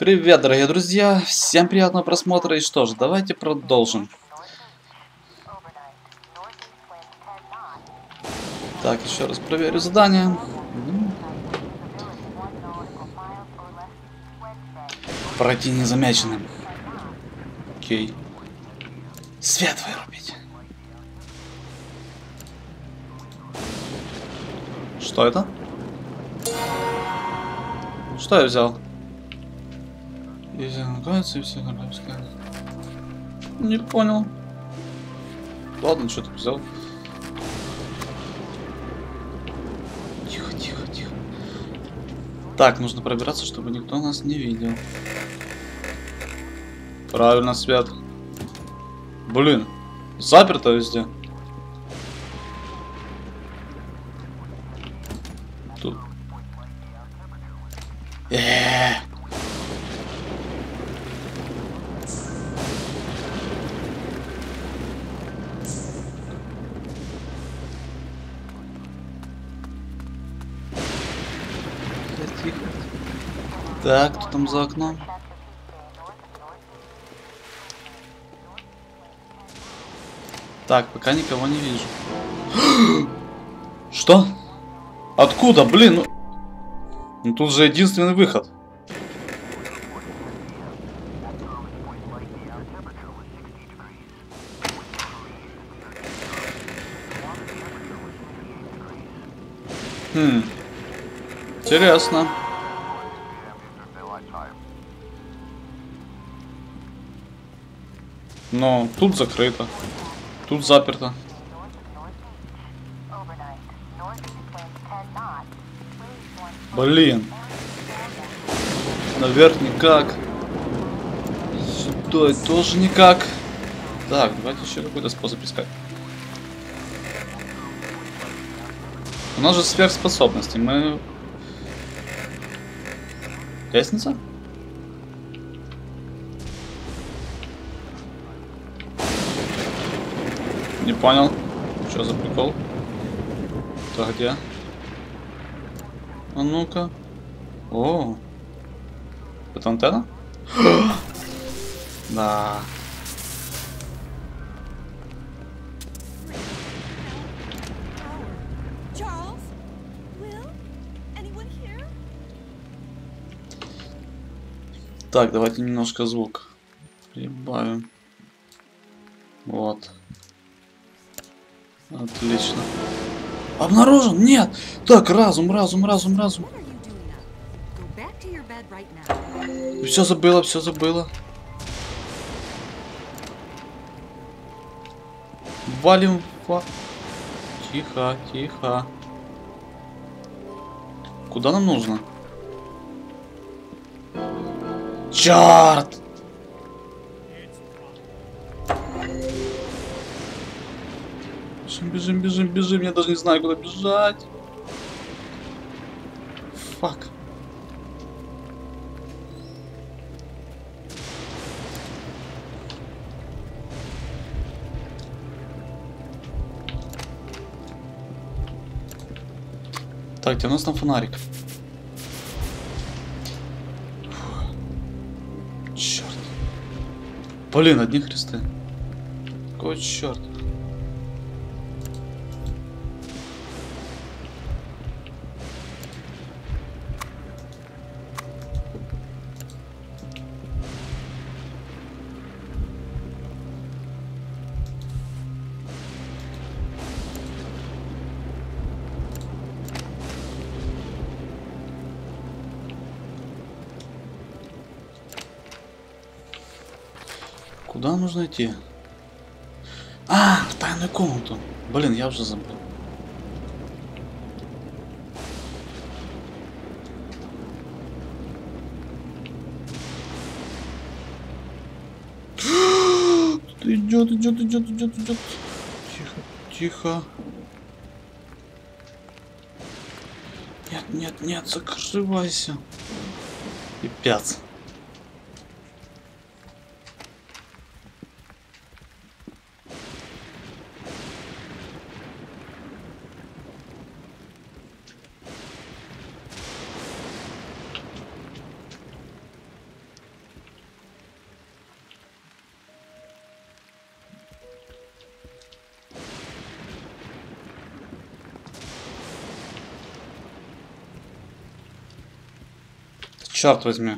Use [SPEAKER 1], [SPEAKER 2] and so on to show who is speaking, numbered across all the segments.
[SPEAKER 1] Привет, дорогие друзья! Всем приятного просмотра и что ж, давайте продолжим. Так, еще раз проверю задание. Пройти незамеченным. Окей. Свет вырубить. Что это? Что я взял? Если нагадывается, и все королевское. Не понял. Ладно, что ты взял? Тихо, тихо, тихо. Так, нужно пробираться, чтобы никто нас не видел. Правильно, Свят. Блин, заперто везде. Там за окном? Так, пока никого не вижу. Что? Откуда, блин? Ну... ну тут же единственный выход. Хм. Интересно. Но тут закрыто. Тут заперто. Блин. Наверх никак. Сюда тоже никак. Так, давайте еще какой-то способ искать. У нас же сверхспособности. Мы... Лестница? Не понял. Что за прикол? Так, где? А ну-ка. О. Это антенна? да. Так, давайте немножко звук прибавим. Вот. Отлично. Обнаружен? Нет! Так, разум, разум, разум, разум. Все забыла, все забыла. Валим в... Тихо, тихо. Куда нам нужно? Черт! Бежим, бежим, бежим, бежим. Я даже не знаю, куда бежать. Фак. Так, где у нас там фонарик? Черт. Блин, одни хресты. Какой черт? Куда нужно идти? А, в тайную комнату. Блин, я уже забыл. Идет, идет, идет, идет, идет. Тихо, тихо. Нет, нет, нет, закрывайся. Пипец. Черт возьми.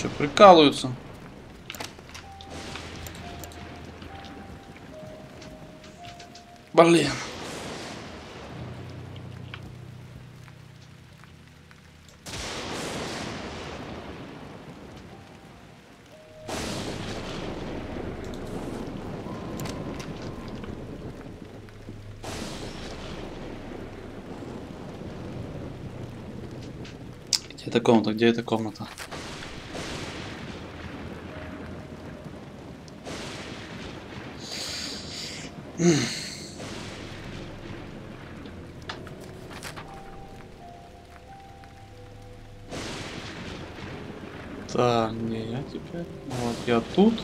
[SPEAKER 1] Че, прикалываются? Блин. Где эта комната? Где эта комната? Так, не я теперь. Вот я тут.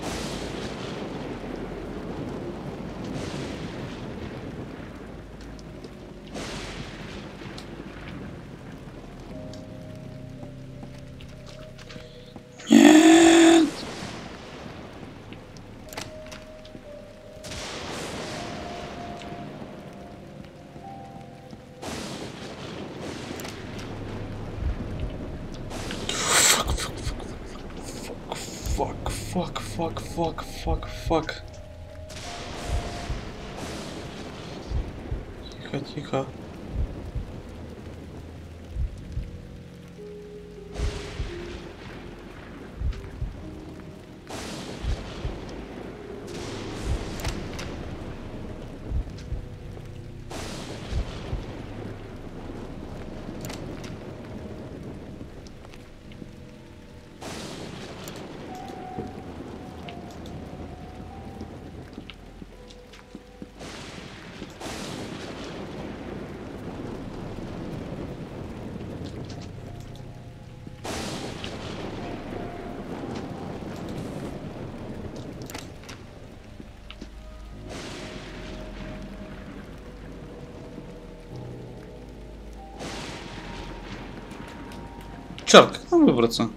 [SPEAKER 1] Черт, как нам выбраться?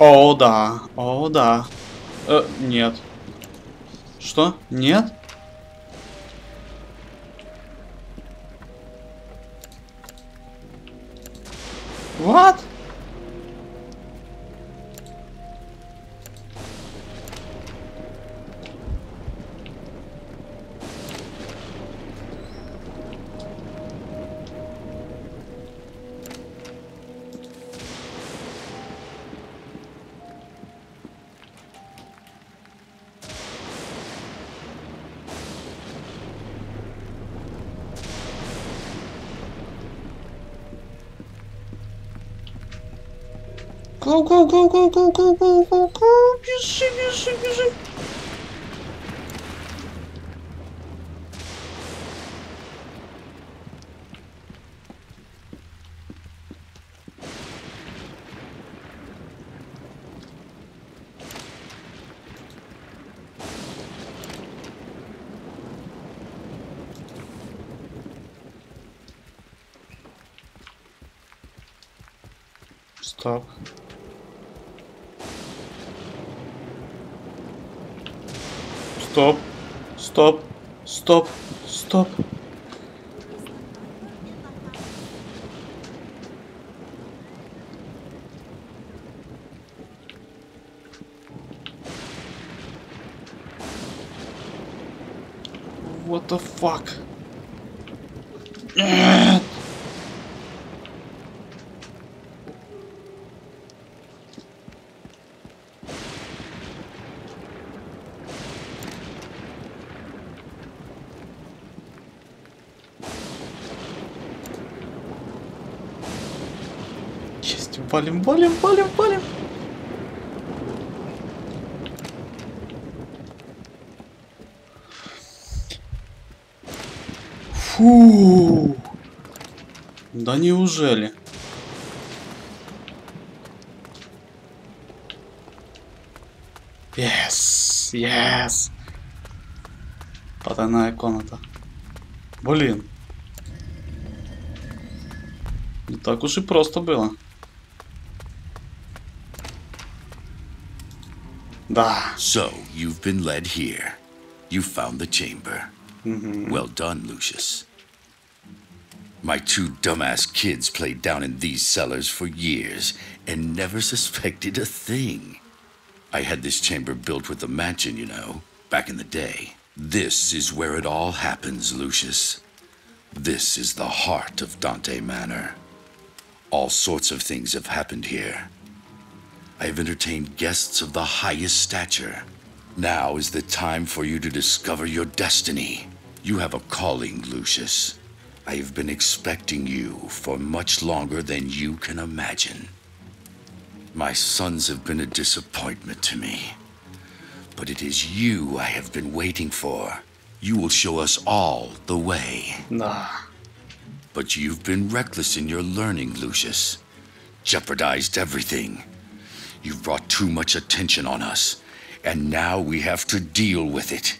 [SPEAKER 1] О, да. О, да. Э, нет. Что? Нет? go, go, go, go, go, go, go. Бежи, бежи, бежи. Так. Stop. Stop. Stop. Stop. What the fuck? Нет! Палим, палим, палим, палим. Фу. Да неужели? Yes, yes. Потайная комната. Блин. Не так уж и просто было. Bah.
[SPEAKER 2] So, you've been led here. You found the chamber.
[SPEAKER 1] Mm -hmm.
[SPEAKER 2] Well done, Lucius. My two dumbass kids played down in these cellars for years and never suspected a thing. I had this chamber built with the mansion, you know, back in the day. This is where it all happens, Lucius. This is the heart of Dante Manor. All sorts of things have happened here. I have entertained guests of the highest stature. Now is the time for you to discover your destiny. You have a calling, Lucius. I have been expecting you for much longer than you can imagine. My sons have been a disappointment to me. But it is you I have been waiting for. You will show us all the way.
[SPEAKER 1] Да.
[SPEAKER 2] But you've been reckless in your learning, Lucius. Jeopardized everything. You've brought too much attention on us, and now we have to deal with it.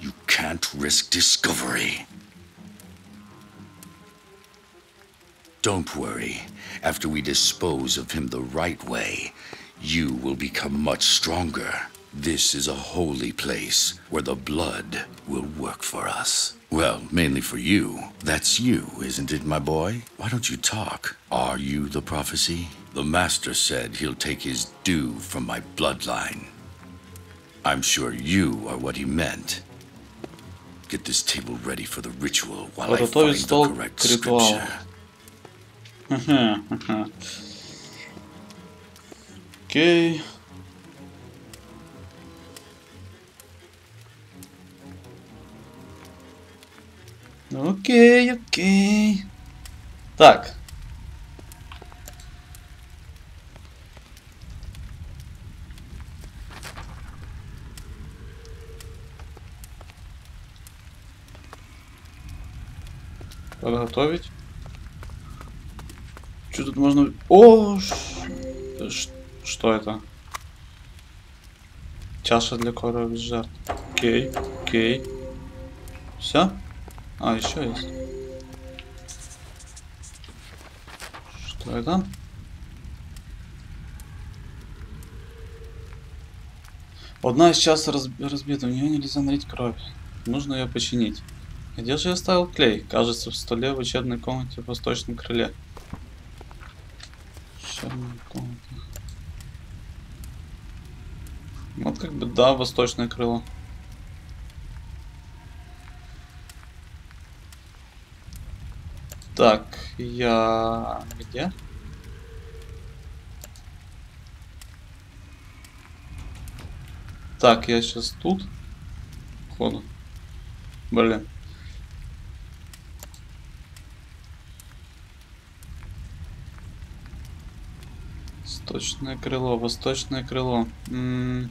[SPEAKER 2] You can't risk discovery. Don't worry. After we dispose of him the right way, you will become much stronger. This is a holy place where the blood will work for us. Well, mainly for you. That's you, isn't it, my boy? Why don't you talk? Are you the prophecy? The Master said he'll take his due from my bloodline. I'm sure you are what he meant. Get this table ready for the ritual while I
[SPEAKER 1] Подготовить
[SPEAKER 2] find
[SPEAKER 1] стол
[SPEAKER 2] the correct
[SPEAKER 1] к ритуалу.
[SPEAKER 2] scripture.
[SPEAKER 1] Ага, ага. Окей. Окей, окей. Так. Подготовить. Что тут можно... О! ш- Что это? Чаша для крови жертв. Окей, окей. Все? А, еще есть. Что это? Одна из часа раз- разбита, в нее нельзя налить кровь. Нужно ее починить. Где же я оставил клей? Кажется, в столе в учебной комнате в восточном крыле. Учебная комната. Вот как бы, да, восточное крыло. Так, я... Где? Так, я сейчас тут. Ходу. Блин. Восточное крыло, восточное крыло. М.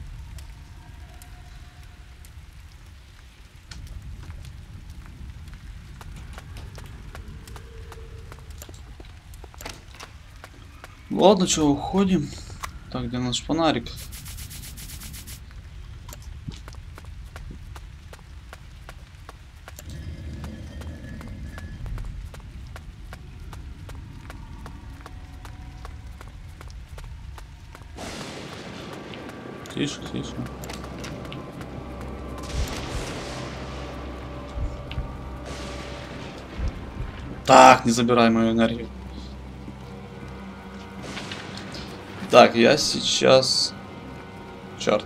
[SPEAKER 1] Ладно, что, уходим. Так, где наш фонарик? Так, не забирай мою энергию. Так, я сейчас... Черт.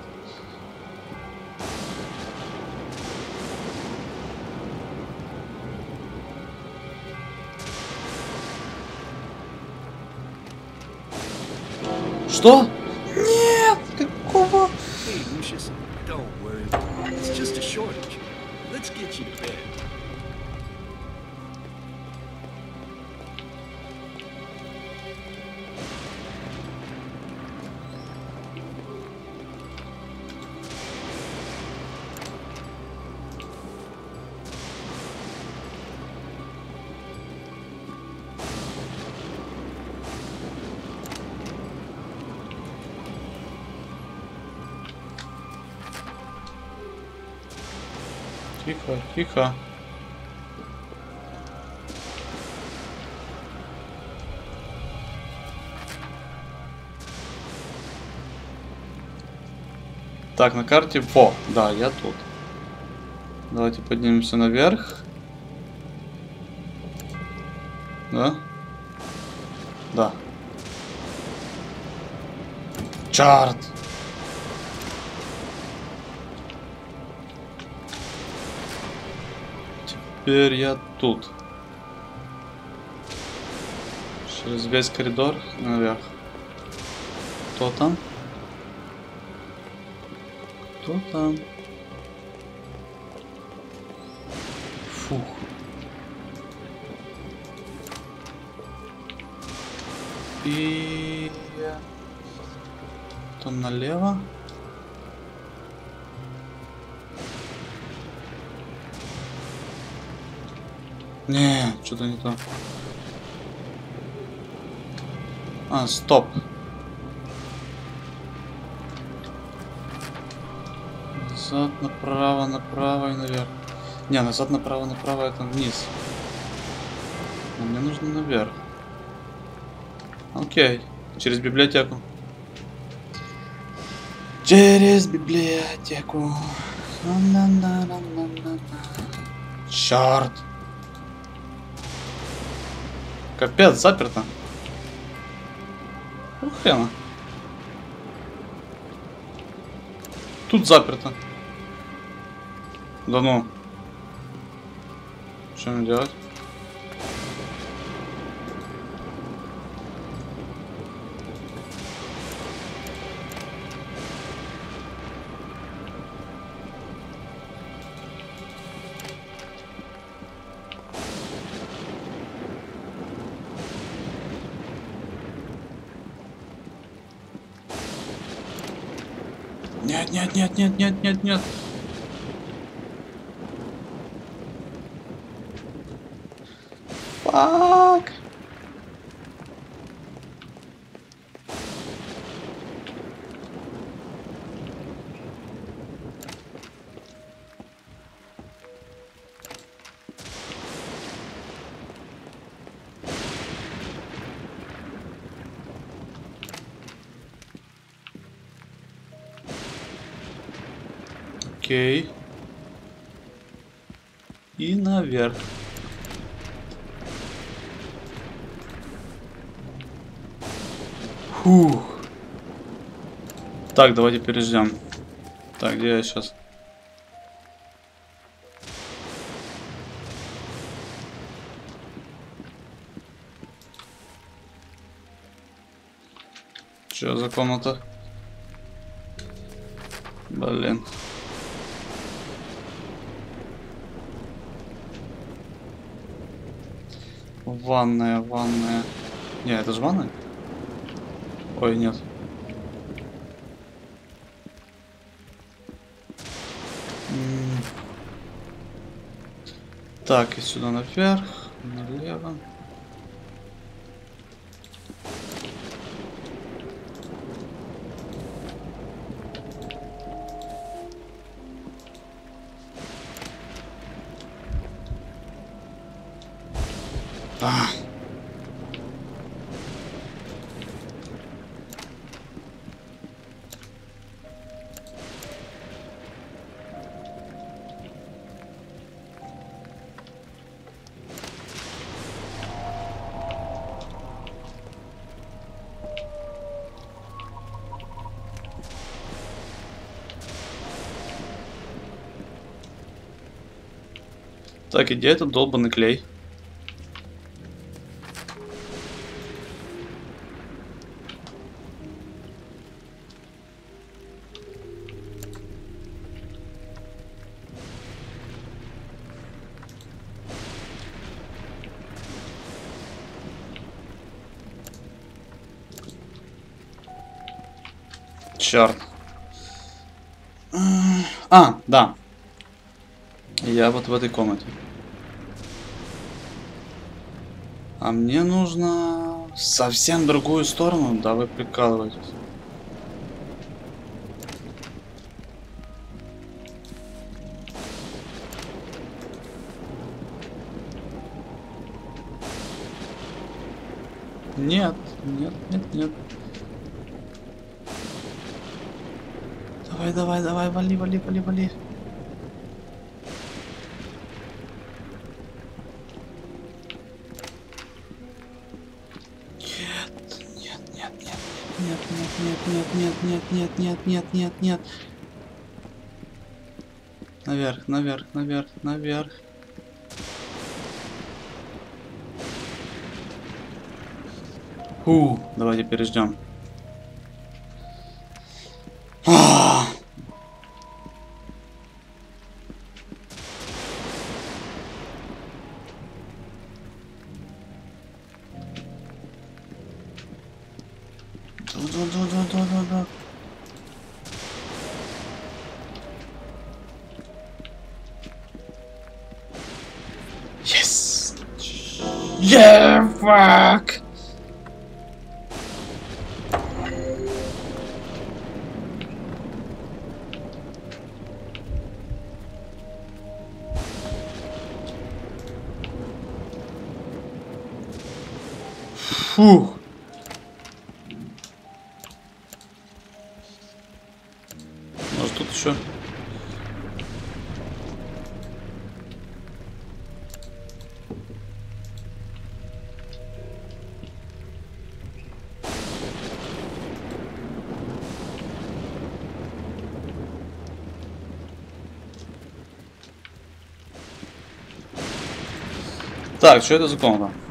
[SPEAKER 1] Что? Нет! Какого?
[SPEAKER 3] Hey, Lucius, don't worry. It's just a shortage. Let's get you to bed.
[SPEAKER 1] Тихо. Так, на карте... Во, да, я тут. Давайте поднимемся наверх. Да? Да. Чарт! Теперь я тут. Через весь коридор наверх. Кто там? Кто там? Фух. И... Там налево. Не, что-то не то. А, стоп. Назад, направо, направо и наверх. Не, назад, направо, направо это вниз. А мне нужно наверх. Окей. Через библиотеку. Через библиотеку. Черт. Капец, заперто. Ну хрена. Тут заперто. Да ну. Что мне делать? Нет, нет, нет, нет, нет, нет, нет. Фак. Окей. И наверх. Фух. Так, давайте переждем. Так, где я сейчас? Что за комната? Блин. Ванная, ванная. Не, это же ванная? Ой, нет. Так, и сюда наверх, налево. Так, и где этот долбанный клей? Черт. А, да. Я вот в этой комнате. А мне нужно совсем другую сторону, да вы прикалываетесь. Нет, нет, нет, нет. Давай, давай, давай, вали, вали, вали, вали. нет, нет, нет, нет, нет, нет, нет, нет. Наверх, наверх, наверх, наверх. Фу, давайте переждем. Фух. Может тут еще? Так, что это за комната?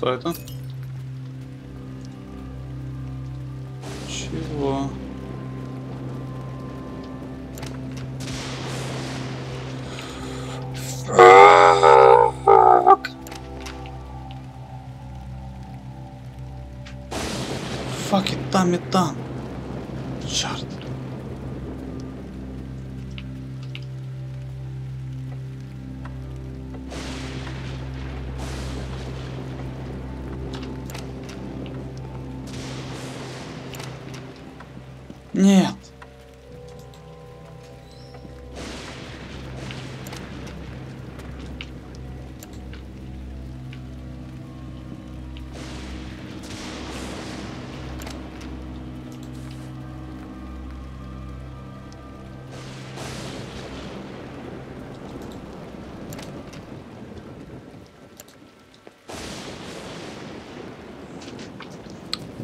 [SPEAKER 1] Что это? Чего? Fuck. Фак, и там, и там. Черт.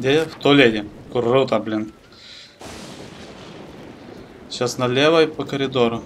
[SPEAKER 1] Где? В туалете. Круто, блин. Сейчас налево и по коридору.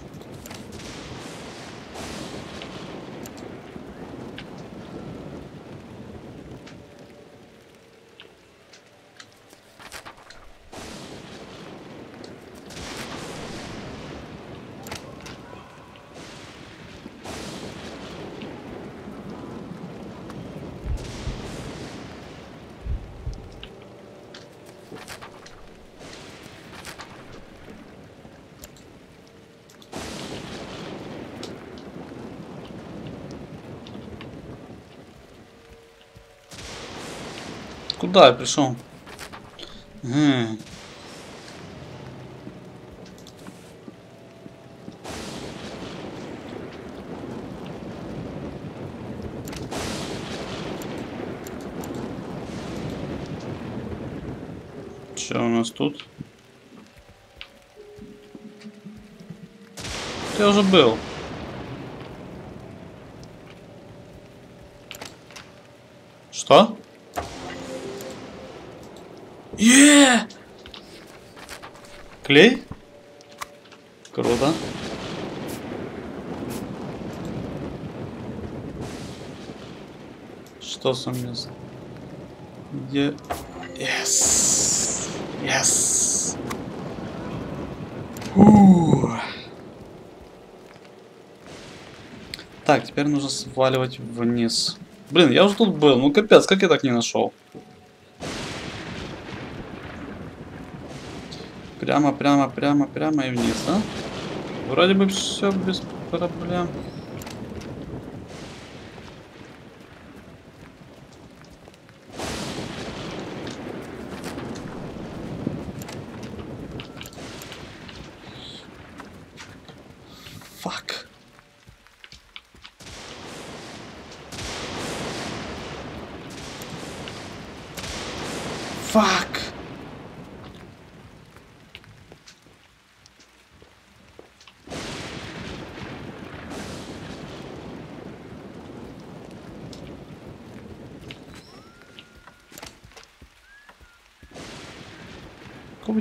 [SPEAKER 1] Куда я пришел? М. Что у нас тут? Я уже был. Что? Е! Клей? Круто. Что совместно? Где? Yes! Yes! Фу. Так, теперь нужно сваливать вниз. Блин, я уже тут был. Ну капец, как я так не нашел? Прямо, прямо, прямо, прямо и вниз, да? Вроде бы все без проблем. Fuck. Fuck.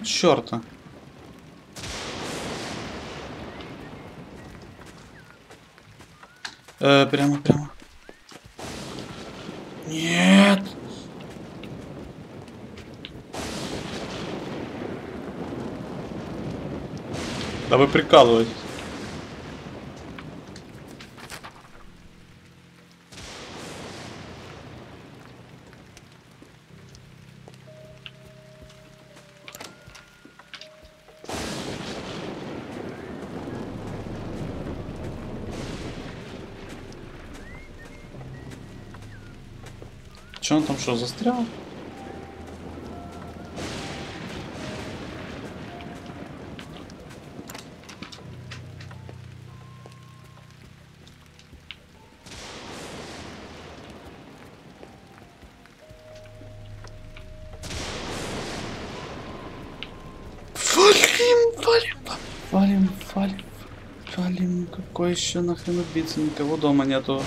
[SPEAKER 1] Какого черта? Э, прямо, прямо. Нет. Да вы прикалываетесь. Что, застрял? Валим, валим, валим. Какой еще нахрен убийца? Никого дома нету.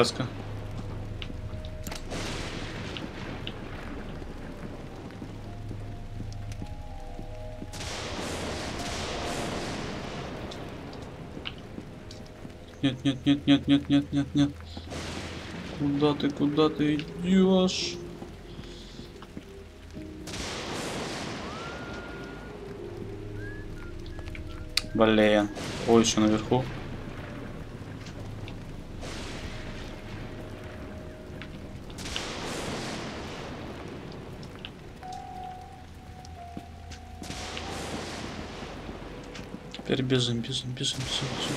[SPEAKER 1] Резко? Нет, нет, нет, нет, нет, нет, нет, нет. Куда ты, куда ты идешь? Блин. Ой, еще наверху. Теперь бежим, бежим, бежим, бежим, бежим.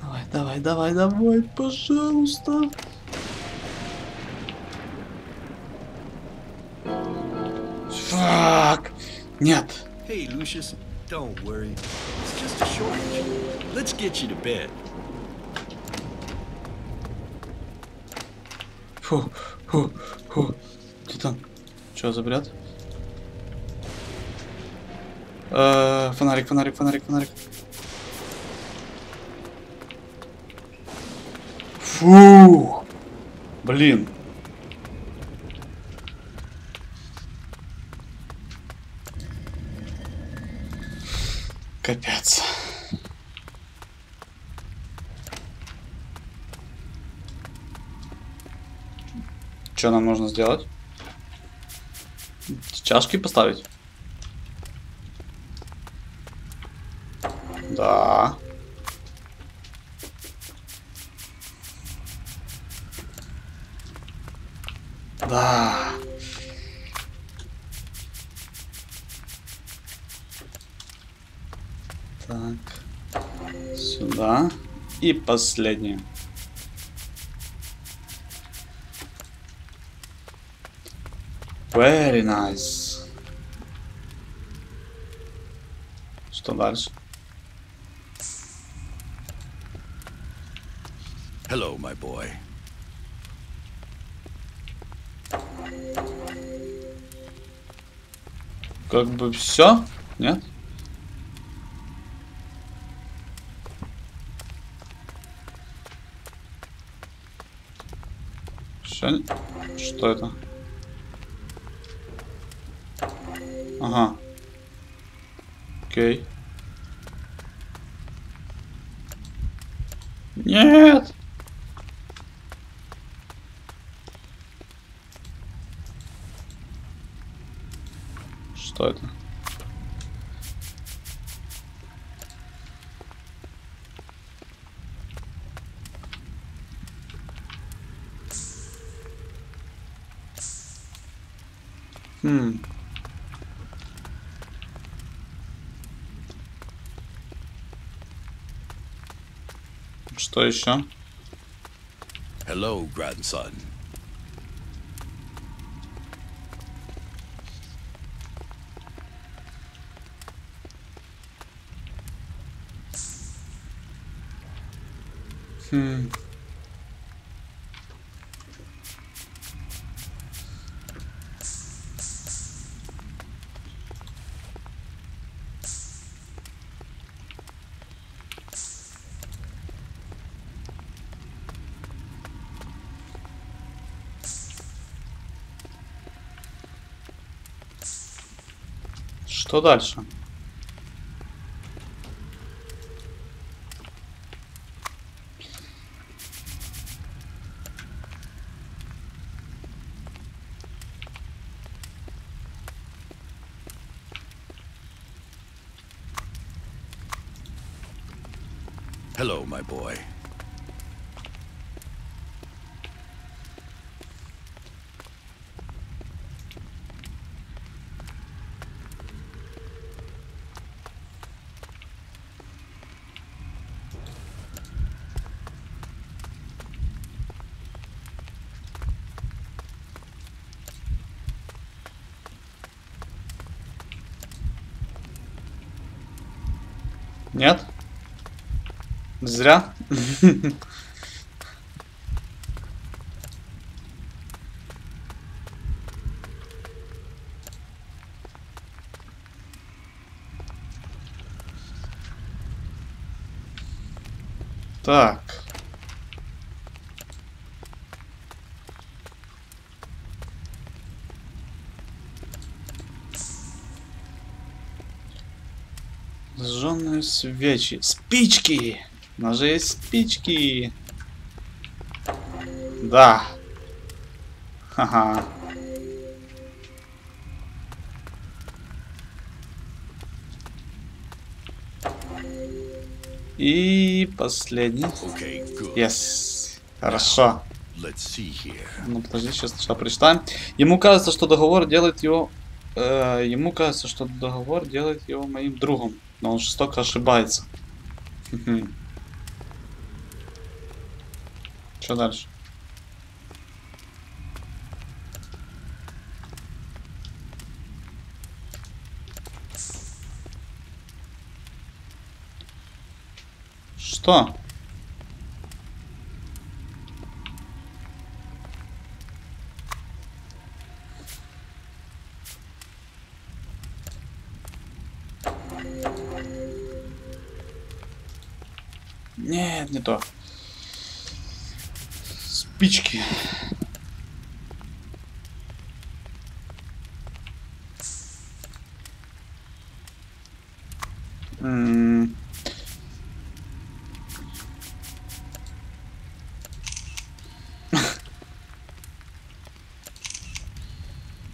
[SPEAKER 1] Давай, давай, давай, давай, пожалуйста. Фак. Нет.
[SPEAKER 3] Hey, Lucius, don't worry. It's just a shortage. Let's get you to bed.
[SPEAKER 1] Фу, фу, фу. Там? Что за бред? Э, фонарик, фонарик, фонарик, фонарик. Фу! Блин. Капец. Что нам нужно сделать? Чашки поставить? Да. Да. Так. Сюда. И последнее. Very nice. Что дальше?
[SPEAKER 2] boy.
[SPEAKER 1] Как бы все? Нет? Что, что это? Ага. Окей. Нет! Хм. Что еще?
[SPEAKER 2] Hello, grandson.
[SPEAKER 1] Хм. Что дальше?
[SPEAKER 2] Hello, my boy.
[SPEAKER 1] Нет? Зря. Так. Свечи. Спички! У нас же есть спички. Да. Ха-ха. И последний.
[SPEAKER 2] Okay.
[SPEAKER 1] Yes. Хорошо. Ну подожди, сейчас сначала прочитаем. Ему кажется, что договор делает его... э, ему кажется, что договор делает его моим другом. Но он жестоко ошибается. Что дальше? Что? Нет, не то. Спички. М.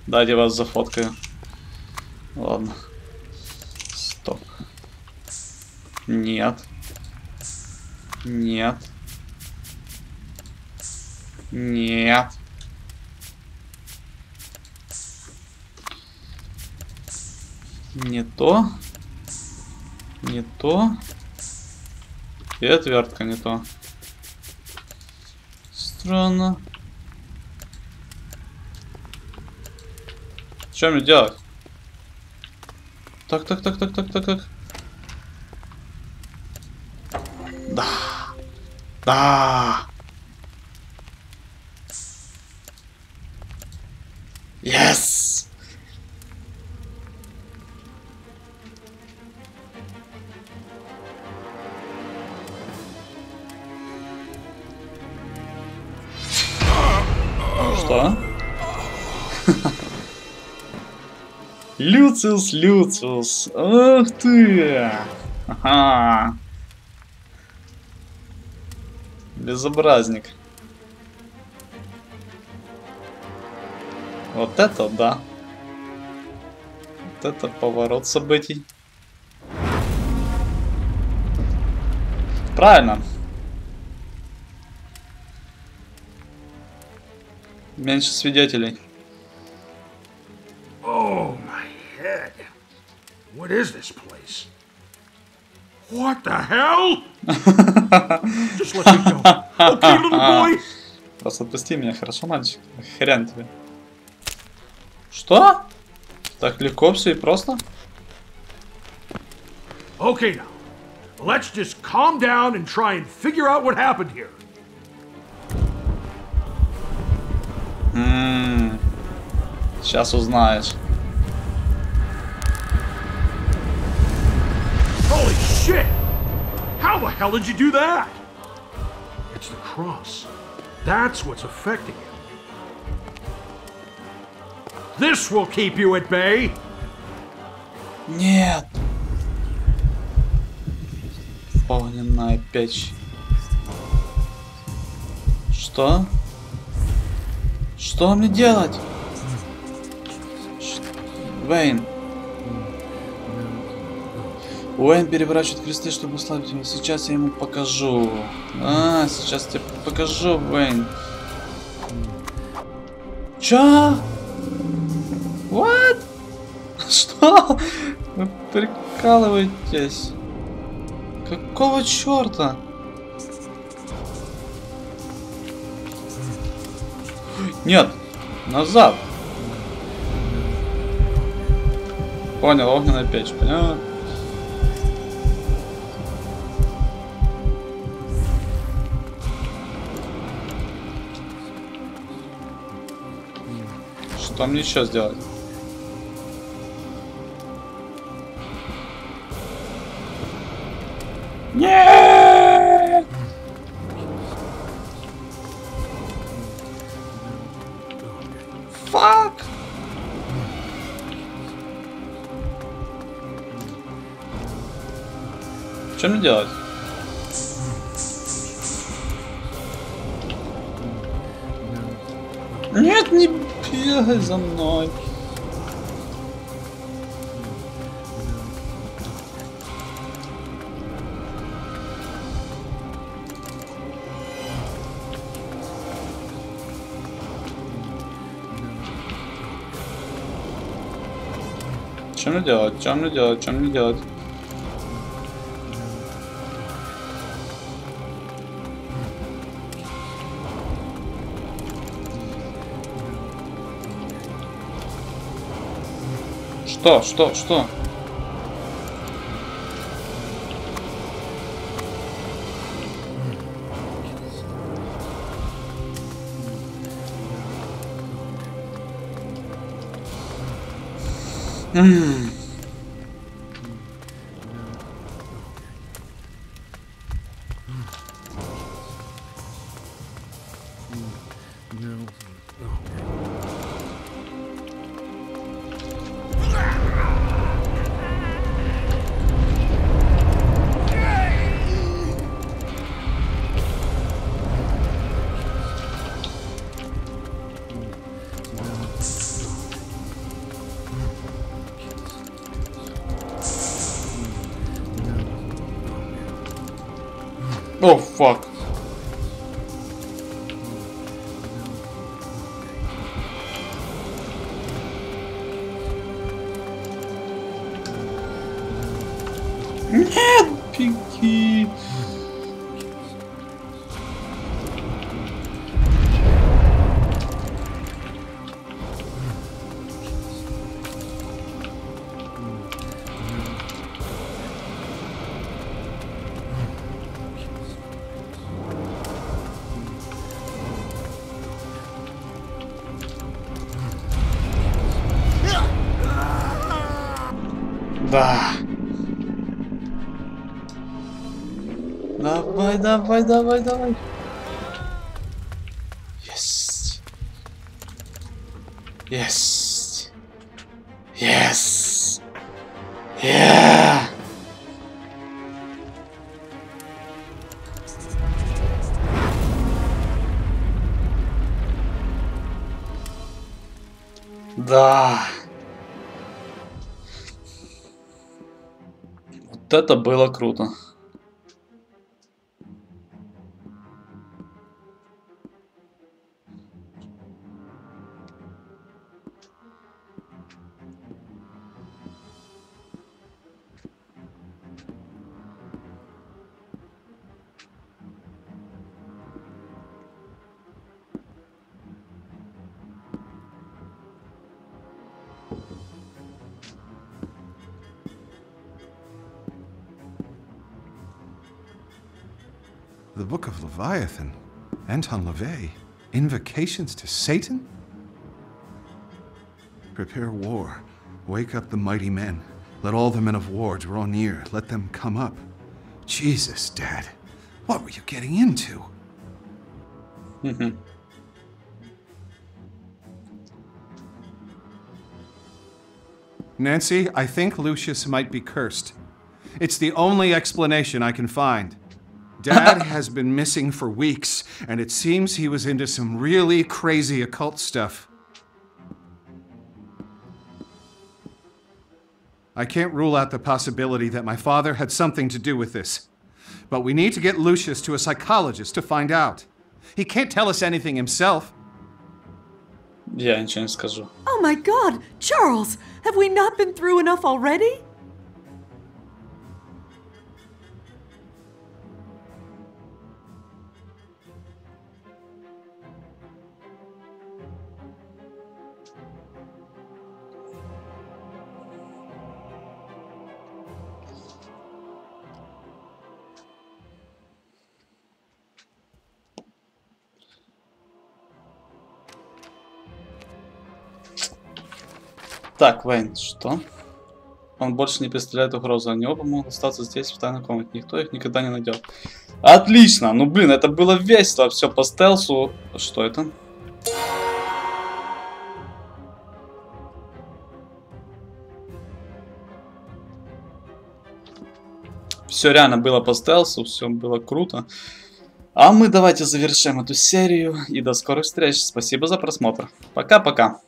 [SPEAKER 1] Дайте вас зафоткаю. Ладно. Стоп. Нет. Нет. Нет. Не то. Не то. И отвертка не то. Странно. Что мне делать? Так, так, так, так, так, так, так. Да. Yes. Что? Люциус, Люциус, ах ты! Ага. Безобразник. Вот это да. Вот это поворот событий. Правильно. Меньше свидетелей.
[SPEAKER 3] Oh, my head. What is this place? What the hell?
[SPEAKER 1] Просто отпусти меня, хорошо, мальчик? Хрен тебе. Что? Так легко все и просто?
[SPEAKER 3] Okay, now. Let's just calm down and try and figure out what happened here.
[SPEAKER 1] Сейчас узнаешь.
[SPEAKER 3] hell did you do that? It's the cross. That's what's affecting him. This will keep you at bay.
[SPEAKER 1] Нет. Огненная печь. Что? Что мне делать? Ш- Вейн. Уэйн переворачивает кресты, чтобы уславить его. Сейчас я ему покажу. А, сейчас тебе покажу, Вейн. Чё? What? Что? Вы прикалываетесь? Какого черта? Нет, назад. Понял, огненная печь, понял? Мне еще сделать? Нет! Фак! Что мне делать? Нет, не бегай за мной. Что мне делать? Что мне Что? Что? Что? Что? М. О, фак. Давай, давай, давай. Есть. Есть. Yes. Yeah. Да. Вот это было круто.
[SPEAKER 4] Invocations to Satan? Prepare war. Wake up the mighty men. Let all the men of war draw near. Let them come up. Jesus, Dad. What were you getting into? Nancy, I think Lucius might be cursed. It's the only explanation I can find. Dad has been missing for weeks, and it seems he was into some really crazy occult stuff. I can't rule out the possibility that my father had something to do with this. But we need to get Lucius to a psychologist to find out. He can't tell us anything himself.
[SPEAKER 1] Я ничего не скажу.
[SPEAKER 5] Oh my god! Charles! Have we not been through enough already?
[SPEAKER 1] Так, Вейн, что? Он больше не представляет угрозу. Они оба могут остаться здесь, в тайной комнате. Никто их никогда не найдет. Отлично! Ну, блин, это было весело. Все по стелсу. Что это? Все реально было по стелсу, все было круто. А мы давайте завершим эту серию. И до скорых встреч. Спасибо за просмотр. Пока-пока.